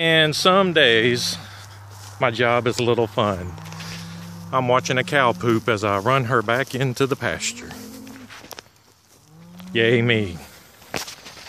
And some days, my job is a little fun. I'm watching a cow poop as I run her back into the pasture. Yay me.